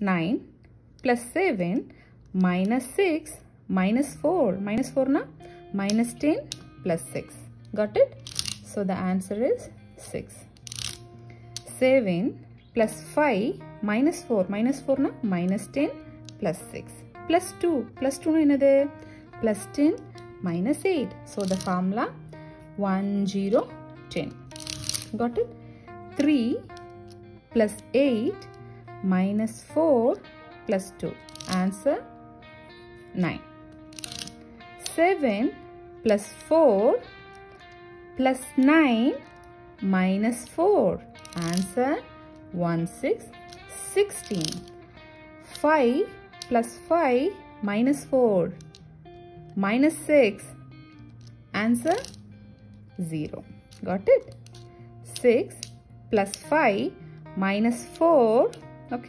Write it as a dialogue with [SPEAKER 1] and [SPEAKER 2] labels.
[SPEAKER 1] 9 plus 7 minus 6 minus 4. Minus 4 na? Minus 10 plus 6. Got it? So the answer is 6. 7 plus 5 minus 4. Minus 4 na? Minus 10 plus 6. Plus 2. Plus 2 na enadhu? Plus 10 minus 8. So the formula 1, 0, 10. Got it? 3 plus 8 minus 4 plus 2. Answer 9. 7 plus 4 plus 9 minus 4. Answer 1, 6, 16. 5 plus 5 minus 4 minus 6. Answer 0. Got it? 6 plus 5 minus 4. Okay.